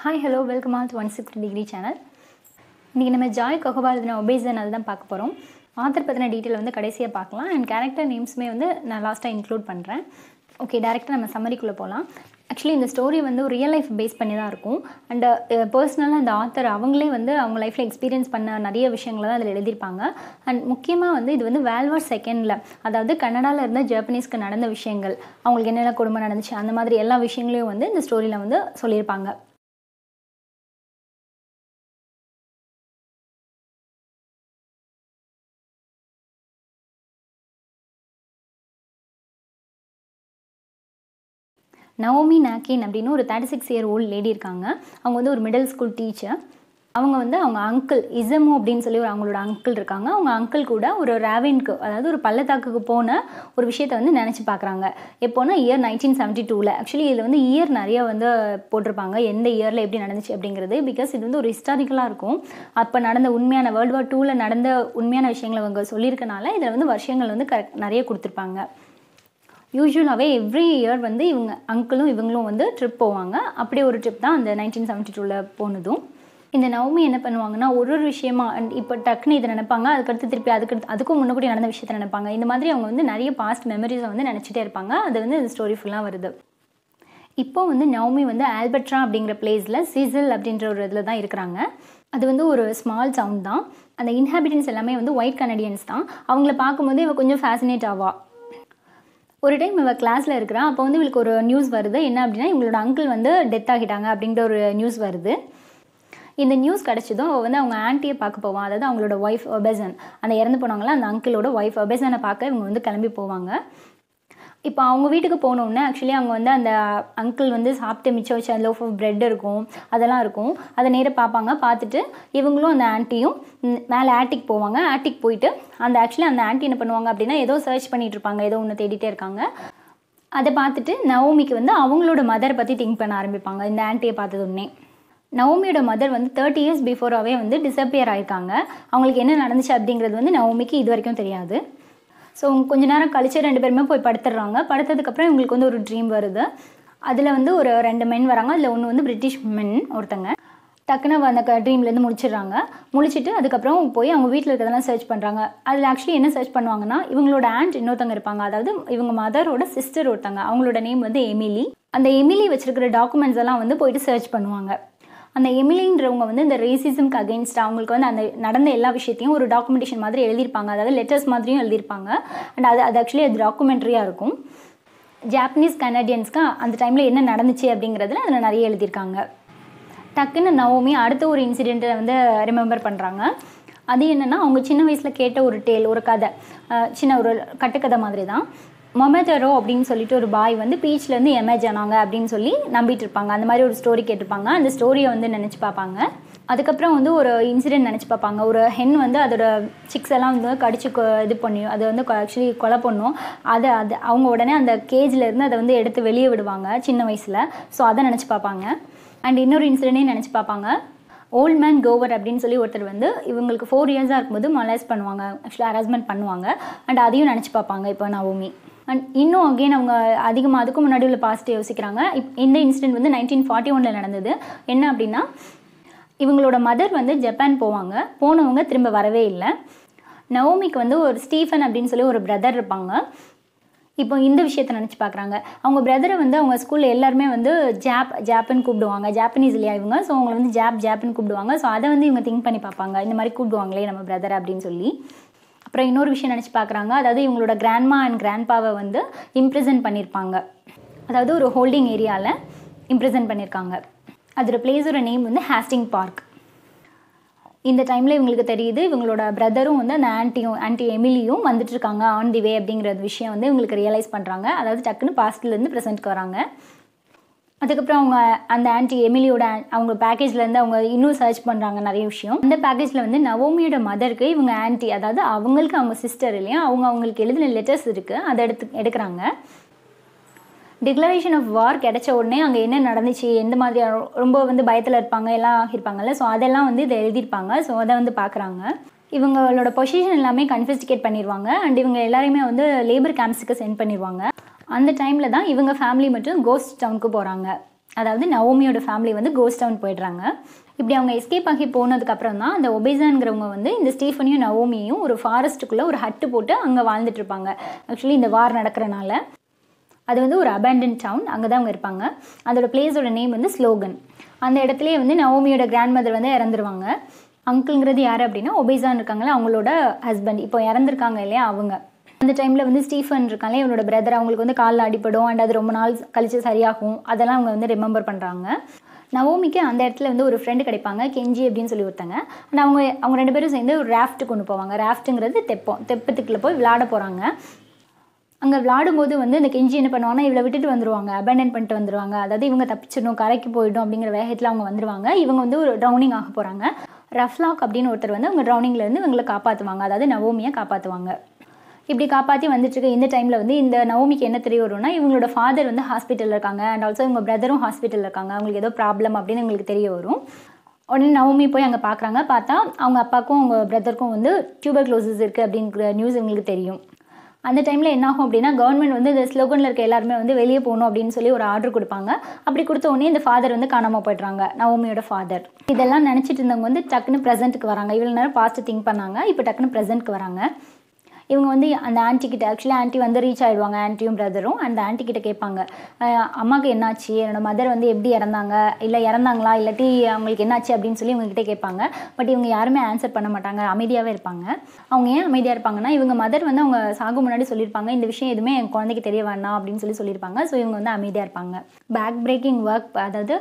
Hi hello welcome all to one sixty degree channel இன்றைக்கி நம்ம Joy கொகபாரதின ஒபேசன் தான் பார்க்க போகிறோம் ஆத்தர் பற்றின டீட்டெயில் வந்து கடைசியாக பார்க்கலாம். அண்ட் கேரக்டர் நேம்ஸுமே வந்து நான் லாஸ்ட்டாக இன்க்ளூட் பண்ணுறேன் ஓகே டேரெக்டாக நம்ம சம்மரிக்குள்ளே போகலாம் ஆக்சுவலி இந்த ஸ்டோரி வந்து ஒரு ரியல் லைஃப் பேஸ் பண்ணி தான் இருக்கும். அண்ட் பர்சனலாக அந்த ஆத்தர் அவங்களே வந்து அவங்க லைஃப்பில் எக்ஸ்பீரியன்ஸ் பண்ண நிறைய விஷயங்களை தான் அதில் எழுதியிருப்பாங்க. அண்ட் முக்கியமாக வந்து இது வந்து வேல்வார் செகண்டில் அதாவது கன்னடாவில் இருந்த ஜப்பனீஸ்க்கு நடந்த விஷயங்கள் அவங்களுக்கு என்னென்ன குடும்பம் நடந்துச்சு அந்த மாதிரி எல்லா விஷயங்களையும் வந்து இந்த ஸ்டோரியில் வந்து சொல்லியிருப்பாங்க. நவோமி நாக்கின் அப்படின்னு ஒரு thirty six year old lady இருக்காங்க. அவங்க வந்து ஒரு மிடில் ஸ்கூல் டீச்சர் அவங்க வந்து அவங்க அங்கிள் இசமு அப்படின்னு சொல்லி ஒரு அவங்களோட அங்கிள் இருக்காங்க. அவங்க அங்கிள் கூட ஒரு ரேவின்க்கு அதாவது ஒரு பள்ளத்தாக்குக்கு போன ஒரு விஷயத்த வந்து நினச்சி பார்க்குறாங்க. எப்போனா இயர் நைன்டீன் செவன்ட்டி டூவில் ஆக்சுவலி இதில் வந்து இயர் நிறைய வந்து போட்டிருப்பாங்க. எந்த இயரில் எப்படி நடந்துச்சு அப்படிங்கிறது. பிகாஸ் இது வந்து ஒரு ஹிஸ்டாரிக்கலாக இருக்கும். அப்போ நடந்த உண்மையான வேர்ல்டு வார் டூவில் நடந்த உண்மையான விஷயங்களை அவங்க சொல்லியிருக்கனால இதில் வந்து வருஷங்கள் வந்து கரெக்ட் நிறைய கொடுத்துருப்பாங்க. யூஸ்வலாகவே எவ்ரி இயர் வந்து இவங்க அங்கிளும் இவங்களும் வந்து ட்ரிப் போவாங்க. அப்படி ஒரு ட்ரிப் தான் அந்த நைன்டீன் செவன்ட்டி டூவில் போனதும். இந்த நவமி என்ன பண்ணுவாங்கன்னா ஒரு ஒரு விஷயமா இப்போ டக்குன்னு இதை நினைப்பாங்க அதுக்கடுத்து திருப்பி அதுக்கு அதுக்கும் முன்னாடி நடந்த விஷயத்த நினைப்பாங்க. இந்த மாதிரி அவங்க வந்து நிறைய பாஸ்ட் மெமரிஸை வந்து நினச்சிட்டே இருப்பாங்க. அது வந்து இந்த ஸ்டோரி ஃபுல்லாக வருது. இப்போ வந்து நவமி வந்து ஆல்பட்ரா அப்படிங்கிற பிளேஸில் சீசல் அப்படின்ற ஒரு இதில் தான் இருக்கிறாங்க. அது வந்து ஒரு ஸ்மால் சவுண்ட் தான். அந்த இன்ஹாபிட்டன்ஸ் எல்லாமே வந்து ஒயிட் கனடியன்ஸ் தான். அவங்கள பார்க்கும்போது இவ கொஞ்சம் ஃபேசினேட் ஆவா. ஒரு டைம் இவள் கிளாஸில் இருக்கிறான் அப்போ வந்து இவளுக்கு ஒரு நியூஸ் வருது. என்ன அப்படின்னா இவங்களோட அங்கிள் வந்து டெத் ஆகிட்டாங்க அப்படின்ற ஒரு நியூஸ் வருது. இந்த நியூஸ் கிடச்சதும் அவள் வந்து அவங்க ஆன்ட்டியை பார்க்க போவான் அதாவது அவங்களோட ஒய்ஃப் ஒபேசன் அந்த இறந்து போனாங்களா அந்த அங்கிளோட ஒய்ஃப் ஒபேசனை பார்க்க இவங்க வந்து கிளம்பி போவாங்க. இப்போ அவங்க வீட்டுக்கு போனோடனே ஆக்சுவலி அவங்க வந்து அந்த அங்கிள் வந்து சாப்பிட்டு மிச்சம் வச்ச லோஃப் ஆஃப் ப்ரெட் இருக்கும் அதெல்லாம் இருக்கும். அதை நேராக பார்ப்பாங்க. பார்த்துட்டு இவங்களும் அந்த ஆன்ட்டியும் மேலே ஆட்டிக் போவாங்க. ஆட்டிக் போயிட்டு அந்த ஆக்சுவலி அந்த ஆன்ட்டி என்ன பண்ணுவாங்க அப்படின்னா ஏதோ சர்ச் பண்ணிகிட்டு இருப்பாங்க. ஏதோ ஒன்று தேடிட்டே இருக்காங்க. அதை பார்த்துட்டு நவோமிக்கு வந்து அவங்களோட மதரை பற்றி திங்க் பண்ண ஆரம்பிப்பாங்க. இந்த ஆன்ட்டியை பார்த்ததுன்னே நவோமியோட மதர் வந்து தேர்ட்டி இயர்ஸ் பிஃபோராகவே வந்து டிசப்பியர் ஆயிருக்காங்க. அவங்களுக்கு என்ன நடந்துச்சு அப்படிங்கிறது வந்து நவோமிக்கு இது வரைக்கும் தெரியாது. ஸோ கொஞ்ச நேரம் கழிச்சு ரெண்டு பேருமே போய் படுத்துடுறாங்க. படுத்ததுக்கப்புறம் இவங்களுக்கு வந்து ஒரு ட்ரீம் வருது. அதில் வந்து ஒரு ரெண்டு மென் வராங்க. அதில் ஒன்று வந்து பிரிட்டிஷ் மென் ஒருத்தங்க. டக்குன்னு அந்த ட்ரீம்லேருந்து முடிச்சிடுறாங்க. முடிச்சுட்டு அதுக்கப்புறம் போய் அவங்க வீட்டில் இருக்கிறதெல்லாம் சர்ச் பண்ணுறாங்க அதில் ஆக்சுவலி என்ன சர்ச் பண்ணுவாங்கன்னா இவங்களோட ஆண்ட் இன்னொருத்தங்க இருப்பாங்க. அதாவது இவங்க மதரோட சிஸ்டர் ஒருத்தங்க. அவங்களோட நேம் வந்து எமிலி அந்த எமிலி வச்சிருக்கிற டாக்குமெண்ட்ஸ் எல்லாம் வந்து போயிட்டு சர்ச் பண்ணுவாங்க. அந்த எமிலின்றவங்க வந்து இந்த ரேசிசம்க்கு அகேன்ஸ்டாக அவங்களுக்கு வந்து அந்த நடந்த எல்லா விஷயத்தையும் ஒரு டாக்குமெண்டேஷன் மாதிரி எழுதியிருப்பாங்க. அதாவது லெட்டர்ஸ் மாதிரியும் எழுதியிருப்பாங்க. அண்ட் அது அது ஆக்சுவலி அது டாக்குமெண்ட்ரியாக இருக்கும். ஜாப்பனீஸ் கனடியன்ஸ்க்கு அந்த டைமில் என்ன நடந்துச்சு அப்படிங்கிறதுல அதில் நிறைய எழுதியிருக்காங்க. டக்குன்னு நவோமி அடுத்த ஒரு இன்சிடெண்ட்டை வந்து ரிமெம்பர் பண்ணுறாங்க அது என்னென்னா அவங்க சின்ன வயசில் கேட்ட ஒரு டேல் ஒரு கதை. சின்ன ஒரு கட்டுக்கதை மாதிரி தான் மொமெட்டரோ அப்படின்னு சொல்லிட்டு ஒரு பாய் வந்து பீச்லேருந்து எமேஜ் ஆனாங்க அப்படின்னு சொல்லி நம்பிட்டு இருப்பாங்க. அந்த மாதிரி ஒரு ஸ்டோரி கேட்டிருப்பாங்க. அந்த ஸ்டோரியை வந்து நினச்சி பார்ப்பாங்க. அதுக்கப்புறம் வந்து ஒரு இன்சிடென்ட் நினச்சி பார்ப்பாங்க. ஒரு ஹென் வந்து அதோட சிக்ஸ் எல்லாம் வந்து கடிச்சு இது பண்ணி அதை வந்து ஆக்சுவலி கொலை பண்ணும். அதை அது அவங்க உடனே அந்த கேஜ்லேருந்து அதை வந்து எடுத்து வெளியே விடுவாங்க சின்ன வயசில். ஸோ அதை நினச்சி பார்ப்பாங்க. அண்ட் இன்னொரு இன்சிடென்ட்டையும் நினச்சி பார்ப்பாங்க. ஓல்ட் மேன் கோவர் அப்படின்னு சொல்லி ஒருத்தர் வந்து இவங்களுக்கு ஃபோர் இயர்ஸாக இருக்கும்போது மொலைஸ் பண்ணுவாங்க. ஆக்சுவலாக ஹராஸ்மெண்ட் பண்ணுவாங்க. அண்ட் அதையும் நினச்சி பார்ப்பாங்க. இப்போ நவோமி. அண்ட் இன்னும் அகெயின் அவங்க அதிகமாக அதுக்கு முன்னாடி உள்ள பாஸ்ட் யோசிக்கிறாங்க. இப் இந்த இன்சிடென்ட் வந்து நைன்டீன் ஃபார்ட்டி ஒனில் நடந்தது. என்ன அப்படின்னா இவங்களோட மதர் வந்து ஜப்பான் போவாங்க. போனவங்க திரும்ப வரவே இல்லை. நவோமிக்கு வந்து ஒரு ஸ்டீஃபன் அப்படின்னு சொல்லி ஒரு பிரதர் இருப்பாங்க. இப்போ இந்த விஷயத்த நினச்சி பார்க்குறாங்க அவங்க பிரதரை வந்து அவங்க ஸ்கூலில் எல்லாருமே வந்து ஜாப் ஜாப்புன்னு கூப்பிடுவாங்க. ஜாப்பனீஸ் இல்லையா இவங்க? ஸோ அவங்களை வந்து ஜாப் ஜாப்புன்னு கூப்பிடுவாங்க. ஸோ அதை வந்து இவங்க திங்க் பண்ணி பார்ப்பாங்க. இந்த மாதிரி கூப்பிடுவாங்களே நம்ம பிரதர் அப்படின்னு சொல்லி. அப்புறம் இன்னொரு விஷயம் நினச்சி பார்க்குறாங்க. அதாவது இவங்களோட கிராண்ட்மா அண்ட் கிராண்ட்பாவை வந்து இம்ப்ரெசன்ட் பண்ணியிருப்பாங்க அதாவது ஒரு ஹோல்டிங் ஏரியாவில் இம்ப்ரெசன்ட் பண்ணியிருக்காங்க அதோட பிளேஸோட நேம் வந்து ஹாஸ்டிங் பார்க் இந்த டைமில் இவங்களுக்கு தெரியுது இவங்களோட பிரதரும் வந்து அந்த ஆன்ட்டியும் ஆன்ட்டி எமிலியும் வந்துட்டு இருக்காங்க ஆன் தி வே அப்படிங்கிற விஷயம் வந்து இவங்களுக்கு ரியலைஸ் பண்ணுறாங்க அதாவது டக்குன்னு பாஸ்ட்லேருந்து ப்ரெசென்ட்க்கு வராங்க. அதுக்கப்புறம் அவங்க அந்த ஆன்ட்டி எமிலியோட அவங்க பேக்கேஜ்லேருந்து அவங்க இன்னும் சர்ச் பண்ணுறாங்க நிறைய விஷயம். அந்த பேக்கேஜில் வந்து நவோமியோட மதருக்கு இவங்க ஆன்ட்டி அதாவது அவங்களுக்கு அவங்க சிஸ்டர் இல்லையா அவங்க அவங்களுக்கு எழுதின லெட்டர்ஸ் இருக்குது அதை எடுத்து எடுக்கிறாங்க. டிக்ளரேஷன் ஆஃப் வார் கிடைச்ச உடனே அங்கே என்ன நடந்துச்சு எந்த மாதிரி ரொம்ப வந்து பயத்தில் இருப்பாங்க எல்லாம் இருப்பாங்கல்ல ஸோ அதெல்லாம் வந்து இதை எழுதியிருப்பாங்க ஸோ அதை வந்து பார்க்குறாங்க. இவங்களோட பொசிஷன் எல்லாமே கன்ஃபிஸ்டிகேட் பண்ணிடுவாங்க அண்ட் இவங்க எல்லாரையுமே வந்து லேபர் கேம்ப்ஸுக்கு சென்ட் பண்ணிடுவாங்க அந்த டைமில் தான் இவங்க ஃபேமிலி மட்டும் கோஸ்ட் டவுனுக்கு போகிறாங்க அதாவது நவோமியோட ஃபேமிலி வந்து கோஸ்ட் டவுன் போயிடுறாங்க. இப்படி அவங்க எஸ்கேப் ஆகி போனதுக்கப்புறம் தான் அந்த ஒபேசான்ங்கிறவங்க வந்து இந்த ஸ்டீஃபனையும் நவோமியையும் ஒரு ஃபாரஸ்ட்டுக்குள்ளே ஒரு ஹட்டு போட்டு அங்கே வாழ்ந்துட்டு இருப்பாங்க. ஆக்சுவலி இந்த வார் நடக்கிறனால. அது வந்து ஒரு அபேண்டன் டவுன் அங்கே தான் அவங்க இருப்பாங்க. அதோட பிளேஸோட நேம் வந்து ஸ்லோகன் அந்த இடத்துலயே வந்து நவோமியோட கிராண்ட் மதர் வந்து இறந்துருவாங்க. அங்கிள்ங்கிறது யார் அப்படின்னா ஒபேசான் இருக்காங்களே அவங்களோட ஹஸ்பண்ட் இப்போ இறந்துருக்காங்க இல்லையா அவங்க. அந்த டைமில் வந்து ஸ்டீஃபன் இருக்காங்களே இவனோட பிரதர் அவங்களுக்கு வந்து காலில் அடிப்படும் அண்ட் அது ரொம்ப நாள் கழிச்சு சரியாகும். அதெல்லாம் அவங்க வந்து ரிமெம்பர் பண்ணுறாங்க நவோமிக்கு அந்த இடத்துல வந்து ஒரு ஃப்ரெண்டு கிடைப்பாங்க கெஞ்சி அப்படின்னு சொல்லி ஒருத்தங்க. அண்ட் அவங்க அவங்க ரெண்டு பேரும் சேர்ந்து ஒரு ராஃப்ட் கொண்டு போவாங்க. ராஃப்ட்டுங்கிறது தெப்பம். தெப்பத்துக்குள்ளே போய் விளாட போகிறாங்க அங்கே விளாடும்போது வந்து இந்த கெஞ்சி என்ன பண்ணுவாங்கன்னா இவளை விட்டுட்டு வந்துருவாங்க. அபேண்டன் பண்ணிட்டு வந்துருவாங்க. அதாவது இவங்க தப்பிச்சிடணும் கரைக்கு போயிடும் அப்படிங்கிற வேகத்தில் அவங்க வந்துருவாங்க. இவங்க வந்து ஒரு ட்ரௌனிங் ஆக போகிறாங்க ரஃப்லாக் அப்படின்னு ஒருத்தர் வந்து அவங்க ட்ரௌனிங்லேருந்து இவங்களை காப்பாற்றுவாங்க அதாவது நவோமியை காப்பாற்றுவாங்க இப்படி காப்பாற்றி வந்துட்டு இருக்க இந்த டைமில் வந்து இந்த நவமிக்கு என்ன தெரிய வரும்னா இவங்களோட ஃபாதர் வந்து ஹாஸ்பிட்டலில் இருக்காங்க. அண்ட் ஆல்சோ இவங்க பிரதரும் ஹாஸ்பிட்டலில் இருக்காங்க. அவங்களுக்கு ஏதோ ப்ராப்ளம் அப்படின்னு எங்களுக்கு தெரிய வரும். உடனே நவமி போய் அங்கே பார்க்குறாங்க பார்த்தா அவங்க அப்பாவுக்கும் அவங்க பிரதருக்கும் வந்து டியூபர் க்ளோசஸ் இருக்குது அப்படிங்கிற நியூஸ் எங்களுக்கு தெரியும். அந்த டைமில் என்னாகும் அப்படின்னா கவர்மெண்ட் வந்து இந்த ஸ்லோகனில் இருக்க எல்லாருமே வந்து வெளியே போகணும் அப்படின்னு சொல்லி ஒரு ஆர்டர் கொடுப்பாங்க. அப்படி கொடுத்த உடனே இந்த ஃபாதர் வந்து காணாமல் போயிடுறாங்க நவமியோட ஃபாதர் இதெல்லாம் நினச்சிட்டு இருந்தவங்க வந்து டக்குன்னு ப்ரெசென்ட்டுக்கு வராங்க. இவ்வளோ நேரம் பாஸ்ட்டு திங்க் பண்ணாங்க. இப்போ டக்குன்னு ப்ரெசென்ட்க்கு வராங்க. இவங்க வந்து அந்த ஆன்ட்டி கிட்ட ஆக்சுவலி ஆன்ட்டி வந்து ரீச் ஆகிடுவாங்க ஆன்ட்டியும் பிரதரும் அந்த ஆன்ட்டி கிட்ட கேட்பாங்க அம்மாவுக்கு என்னாச்சு? என்னோட மதர் வந்து எப்படி இறந்தாங்க? இல்லை இறந்தாங்களா? இல்லாட்டி அவங்களுக்கு என்னாச்சு? அப்படின்னு சொல்லி இவங்ககிட்ட கேட்பாங்க. பட் இவங்க யாருமே ஆன்சர் பண்ண மாட்டாங்க. அமைதியாகவே இருப்பாங்க. அவங்க ஏன் அமைதியாக இருப்பாங்கன்னா இவங்க மதர் வந்து அவங்க சாகும் முன்னாடி சொல்லியிருப்பாங்க இந்த விஷயம் எதுவுமே என் குழந்தைக்கு தெரிய வேணாம் அப்படின்னு சொல்லி சொல்லியிருப்பாங்க. ஸோ இவங்க வந்து அமைதியாக இருப்பாங்க. பேக் பிரேக்கிங் ஒர்க் அதாவது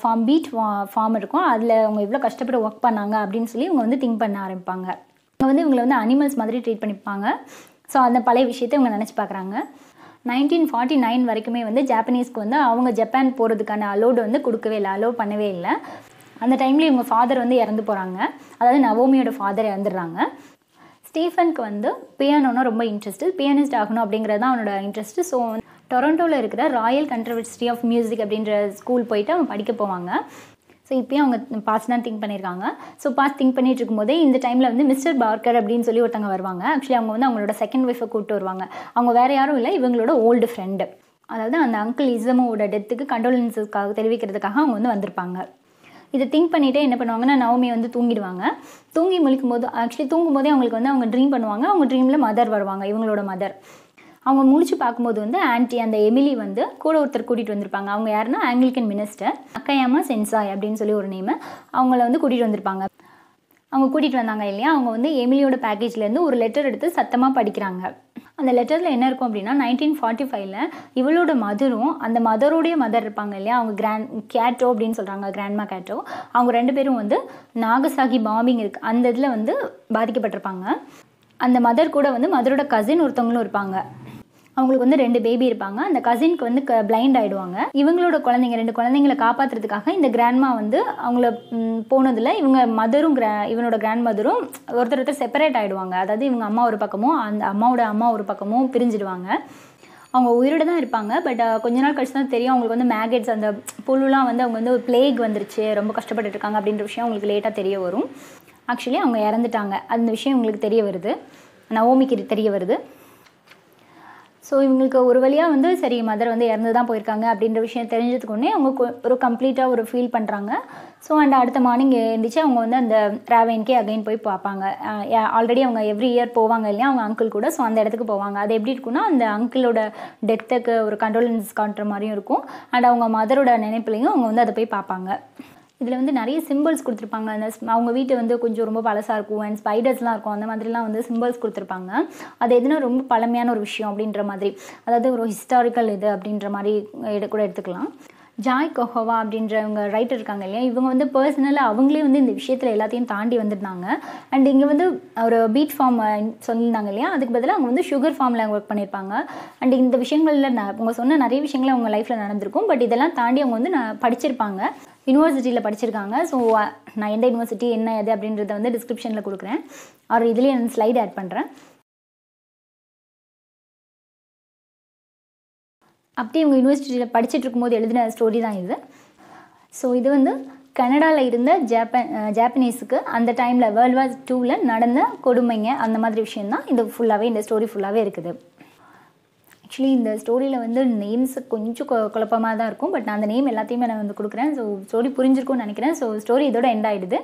ஃபார்ம் பீட் ஃபார்ம் இருக்கும். அதில் அவங்க எவ்வளோ கஷ்டப்பட்டு ஒர்க் பண்ணாங்க அப்படின்னு சொல்லி இவங்க வந்து திங்க் பண்ண ஆரம்பிப்பாங்க. அவங்க வந்து இவங்களை வந்து அனிமல்ஸ் மாதிரி ட்ரீட் பண்ணிப்பாங்க. ஸோ அந்த பழைய விஷயத்தை இவங்க நினச்சி பார்க்குறாங்க நைன்டீன் ஃபார்ட்டி நைன் வரைக்குமே வந்து ஜாப்பனீஸ்க்கு வந்து அவங்க ஜப்பான் போகிறதுக்கான அலோடு வந்து கொடுக்கவே இல்லை. அலோவ் பண்ணவே இல்லை. அந்த டைமில் இவங்க ஃபாதர் வந்து இறந்து போகிறாங்க அதாவது நவோமியோட ஃபாதர் இறந்துடுறாங்க. ஸ்டீஃபனுக்கு வந்து பியானோனா ரொம்ப இன்ட்ரெஸ்ட்டு பியானிஸ்ட் ஆகணும் அப்படிங்கிறது தான் அவனோட இன்ட்ரெஸ்ட்டு ஸோ டொரண்டோவில் இருக்கிற ராயல் கன்சர்வேட்டரி ஆஃப் மியூசிக் அப்படின்ற ஸ்கூல் போயிட்டு அவன் படிக்க போவாங்க. ஸோ இப்போயும் அவங்க பாஸ் தான் திங்க் பண்ணியிருக்காங்க ஸோ பாஸ் திங்க் பண்ணிட்டு இருக்கும்போதே இந்த டைமில் வந்து மிஸ்டர் பார்க்கர் அப்படின்னு சொல்லி ஒருத்தவங்க வருவாங்க. ஆக்சுவலி அவங்க வந்து அவங்களோட செகண்ட் ஒய்ஃபை கூப்பிட்டு வருவாங்க. அவங்க வேறு யாரும் இல்லை இவங்களோட ஓல்டு ஃப்ரெண்டு அதாவது அந்த அங்கிள் இசமோட டெத்துக்கு கண்டோலன்ஸுக்காக தெரிவிக்கிறதுக்காக அவங்க வந்து வந்திருப்பாங்க. இதை திங்க் பண்ணிகிட்டே என்ன பண்ணுவாங்கன்னா நவமி வந்து தூங்கிடுவாங்க. தூங்கி முழிக்கும் போது ஆக்சுவலி தூங்கும் போதே அவங்களுக்கு வந்து அவங்க ட்ரீம் பண்ணுவாங்க. அவங்க ட்ரீமில் மதர் வருவாங்க இவங்களோட மதர் அவங்க முழிச்சு பார்க்கும்போது வந்து ஆன்ட்டி அந்த எமிலி வந்து கூட ஒருத்தர் கூட்டிகிட்டு வந்திருப்பாங்க. அவங்க யாருன்னா ஆங்கிலிக்கன் மினிஸ்டர் அக்கையாமா சென்சாய் அப்படின்னு சொல்லி ஒரு நேமு அவங்கள வந்து கூட்டிகிட்டு வந்திருப்பாங்க. அவங்க கூட்டிகிட்டு வந்தாங்க இல்லையா? அவங்க வந்து எமிலியோட பேக்கேஜ்லேருந்து ஒரு லெட்டர் எடுத்து சத்தமாக படிக்கிறாங்க. அந்த லெட்டரில் என்ன இருக்கும் அப்படின்னா நைன்டீன் ஃபார்ட்டி ஃபைவ்ல இவளோட மதரும் அந்த மதரோடைய மதர் இருப்பாங்க இல்லையா? அவங்க கிராண்ட் கேட்டோ அப்படின்னு சொல்கிறாங்க கிராண்ட்மா கேட்டோ அவங்க ரெண்டு பேரும் வந்து நாகசாகி பாம்பிங் இருக்குது அந்த இதில் வந்து பாதிக்கப்பட்டிருப்பாங்க. அந்த மதர் கூட வந்து மதரோட கசின் ஒருத்தவங்களும் இருப்பாங்க. அவங்களுக்கு வந்து ரெண்டு பேபி இருப்பாங்க. அந்த கசின்க்கு வந்து பிளைண்ட் ஆகிடுவாங்க இவங்களோட குழந்தைங்க ரெண்டு குழந்தைங்களை காப்பாற்றுறதுக்காக இந்த கிராண்ட்மா வந்து அவங்கள ம், போனதுல இவங்க மதரும் கிரா இவனோட கிராண்ட் மதரும் ஒருத்தர் ஒருத்தர் செப்பரேட் ஆகிடுவாங்க அதாவது இவங்க அம்மா ஒரு பக்கமும் அந்த அம்மாவோட அம்மா ஒரு பக்கமும் பிரிஞ்சிடுவாங்க. அவங்க உயிரோட தான் இருப்பாங்க. பட் கொஞ்ச நாள் கழிச்சு தான் தெரியும் அவங்களுக்கு வந்து மேகட்ஸ் அந்த புழுலாம் வந்து அவங்க வந்து ஒரு பிளேக் வந்துருச்சு. ரொம்ப கஷ்டப்பட்டு இருக்காங்க அப்படின்ற விஷயம் அவங்களுக்கு லேட்டாக தெரிய வரும். ஆக்சுவலி அவங்க இறந்துட்டாங்க. அந்த விஷயம் உங்களுக்கு தெரிய வருது. நவோமிக்கு தெரிய வருது. ஸோ இவங்களுக்கு ஒரு வழியாக வந்து சரி மதர் வந்து இறந்து தான் போயிருக்காங்க அப்படின்ற விஷயம் தெரிஞ்சதுக்கு உடனே அவங்க ஒரு கம்ப்ளீட்டாக ஒரு ஃபீல் பண்ணுறாங்க ஸோ அண்ட் அடுத்த மார்னிங் எழுந்திரிச்சு அவங்க வந்து அந்த ட்ராவென்கே அகைன் போய் பார்ப்பாங்க. ஆல்ரெடி அவங்க எவ்ரி இயர் போவாங்க இல்லையா? அவங்க அங்கிள் கூட ஸோ அந்த இடத்துக்கு போவாங்க. அது எப்படி இருக்குன்னா அந்த அங்கிளோட டெத்துக்கு ஒரு கண்டோலன்ஸ் காட்டுற மாதிரியும் இருக்கும். அண்ட் அவங்க மதரோட நினைப்புலையும் அவங்க வந்து அதை போய் பார்ப்பாங்க. இதில் வந்து நிறைய சிம்பிள்ஸ் கொடுத்துருப்பாங்க. அந்த அவங்க வீட்டு வந்து கொஞ்சம் ரொம்ப பழசாக இருக்கும். அண்ட் ஸ்பைடர்ஸ்லாம் இருக்கும். அந்த மாதிரிலாம் வந்து சிம்பிள்ஸ் கொடுத்துருப்பாங்க. அது எதுனா ரொம்ப பழமையான ஒரு விஷயம் அப்படின்ற மாதிரி. அதாவது ஒரு ஹிஸ்டாரிக்கல் இது அப்படின்ற மாதிரி கூட எடுத்துக்கலாம். ஜாய் கொஹோவா அப்படின்றவங்க ரைட்டர் இருக்காங்க இல்லையா? இவங்க வந்து பர்சனலாக அவங்களே வந்து இந்த விஷயத்தில் எல்லாத்தையும் தாண்டி வந்திருந்தாங்க. அண்ட் இங்கே வந்து ஒரு பீட் ஃபார்ம் சொல்லியிருந்தாங்க இல்லையா? அதுக்கு பதிலாக அவங்க வந்து சுகர் ஃபார்மில் ஒர்க் பண்ணியிருப்பாங்க. அண்ட் இந்த விஷயங்களில் நான் அவங்க சொன்ன நிறைய விஷயங்கள் அவங்க லைஃப்பில் நடந்திருக்கும். பட் இதெல்லாம் தாண்டி அவங்க வந்து நான் படிச்சிருப்பாங்க. யூனிவர்சிட்டியில் படிச்சிருக்காங்க. ஸோ நான் எந்த யூனிவர்சிட்டி என்ன எது அப்படின்றத வந்து டிஸ்கிரிப்ஷனில் கொடுக்குறேன். அவர் இதுலேயே நான் ஸ்லைடு ஆட் பண்ணுறேன் அப்படியே இவங்க யூனிவர்சிட்டியில் படிச்சுட்டு இருக்கும்போது எழுதின ஸ்டோரி தான் இது. ஸோ இது வந்து கனடாவில் இருந்த ஜாப்பன் ஜாப்பனீஸுக்கு அந்த டைமில் வேர்ல்டு வார் டூவில் நடந்த கொடுமைங்க. அந்த மாதிரி விஷயம்தான். இது ஃபுல்லாகவே இந்த ஸ்டோரி ஃபுல்லாகவே இருக்குது. ஆக்சுவலி இந்த ஸ்டோரியில் வந்து நேம்ஸ் கொஞ்சம் கொ குழப்பமாக தான் இருக்கும். பட் நான் அந்த நேம் எல்லாத்தையுமே நான் வந்து கொடுக்குறேன். ஸோ ஸ்டோரி புரிஞ்சிருக்கும்னு நினைக்கிறேன். ஸோ ஸ்டோரி இதோட எண்ட் ஆகிடுது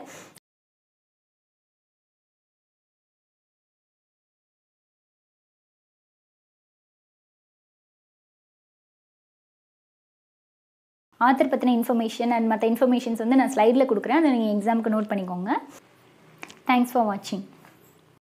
ஆத்தர் பற்றின இன்ஃபர்மேஷன் அண்ட் மற்ற இன்ஃபர்மேஷன்ஸ் வந்து நான் ஸ்லைடில் கொடுக்குறேன். அதை நீங்கள் எக்ஸாமுக்கு நோட் பண்ணிக்கோங்க. தேங்க்ஸ் ஃபார் வாட்சிங்